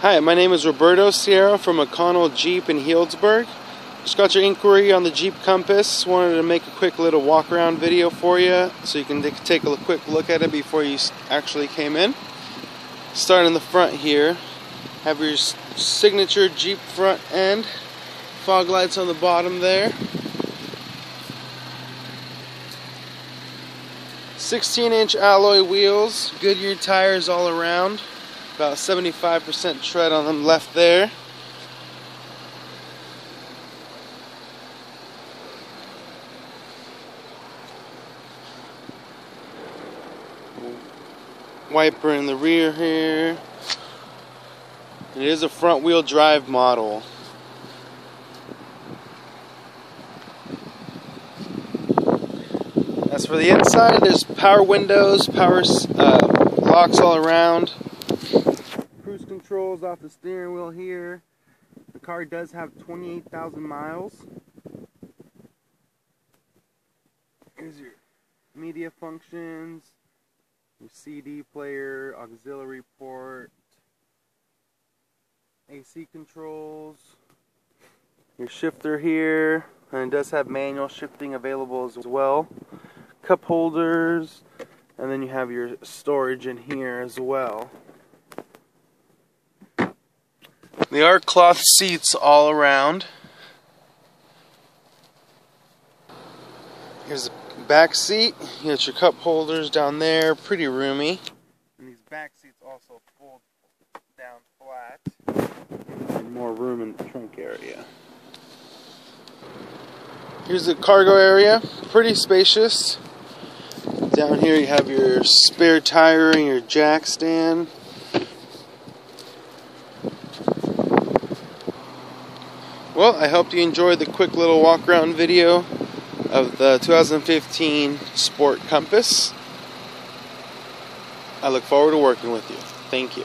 Hi, my name is Roberto Sierra from McConnell Jeep in Healdsburg. Just got your inquiry on the Jeep Compass. Wanted to make a quick little walk around video for you so you can take a quick look at it before you actually came in. Starting in the front here, have your signature Jeep front end, fog lights on the bottom there. 16 inch alloy wheels, Goodyear tires all around. About 75% tread on them left there. Wiper in the rear here. It is a front wheel drive model. As for the inside, there's power windows, power uh, locks all around controls off the steering wheel here. The car does have 28,000 miles. Here's your media functions, your CD player, auxiliary port, AC controls, your shifter here, and it does have manual shifting available as well. Cup holders, and then you have your storage in here as well. There are cloth seats all around. Here's the back seat. You got your cup holders down there, pretty roomy. And these back seats also fold down flat. And more room in the trunk area. Here's the cargo area, pretty spacious. Down here you have your spare tire and your jack stand. Well, I hope you enjoyed the quick little walk around video of the 2015 Sport Compass. I look forward to working with you. Thank you.